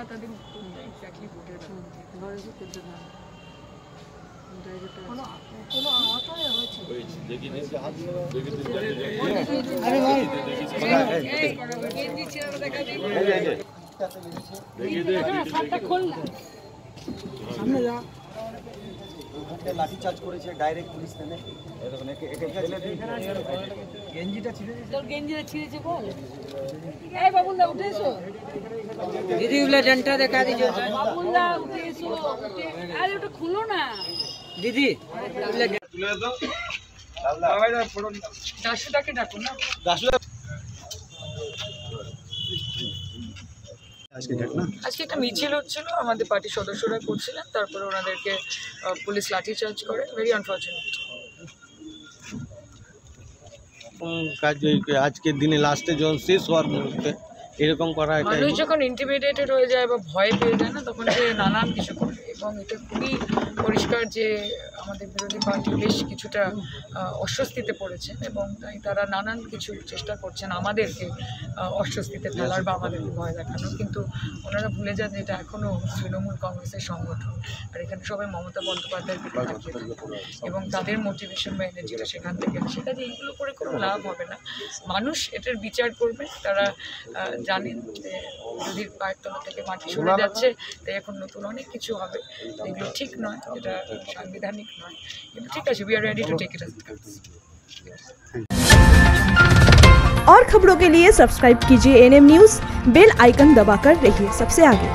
তারা তাদের উত্তর দেয় এক্স্যাক্টলি ভোটের ব্যাপারে কোনো কোনো ঘুরতে লাঠিচার্জ করেছে ডাইরেক্ট পুলিশ নেমে। গেঞ্জিটা ছিঁড়ে তোর গেঞ্জিটা ছিঁড়েছে বল। এই বাবুলদা উঠে এসো। দিদি উলা ডেন্টা দেখা দিছো বাবুলদা উঠে এসো। উঠে আরে ওটা খুলো না। দিদি তুলে দাও। দাসুটাকে ডাকুন না। দাসুদা আজকে একটা মিছিল হচ্ছিল আমাদের পার্টির সদস্যরা করছিলেন তারপরে ওনাদেরকে আহ, পুলিশ লাঠিচার্জ করে ভেরি আনফর্চুনেট কাজ আজকের দিনে লাস্টে যখন শেষ হওয়ার মুহূর্তে। এরকম করা এটা মানুষ যখন ইন্টিমিডিয়েটেড হয়ে যায় বা ভয় পেয়ে যায় না তখন সে নানান কিছু করে। এবং এটা খুবই পরিষ্কার যে আমাদের বিরোধী পার্টি বেশ কিছুটা অস্বস্তিতে পড়েছেন এবং তাই তারা নানান কিছু চেষ্টা করছেন আমাদেরকে অস্বস্তিতে ফেলার বা আমাদেরকে ভয় দেখানোর। কিন্তু ওনারা ভুলে যান যে এটা এখনও তৃণমূল কংগ্রেসের সংগঠন। আর এখানে সবাই মমতা বন্দ্যোপাধ্যায়ের দিকে তাকিয়ে থাকে। এবং তাদের মোটিভেশন বা এনার্জিটা সেখান থেকে আসে। কাজে এইগুলো করে কোনো লাভ হবে না। মানুষ এটার বিচার করবে তারা জানেন যে বিরোধীর পায়ের তলা থেকে মাটি সরে যাচ্ছে তাই এখন নতুন অনেক কিছু হবে এগুলো ঠিক নয় এটা সাংবিধানিক নয় কিন্তু ঠিক আছে we are ready to take it as और खबरों के लिए सब्सक्राइब कीजिए एन न्यूज़ बेल आइकन दबाकर रहिए सबसे आगे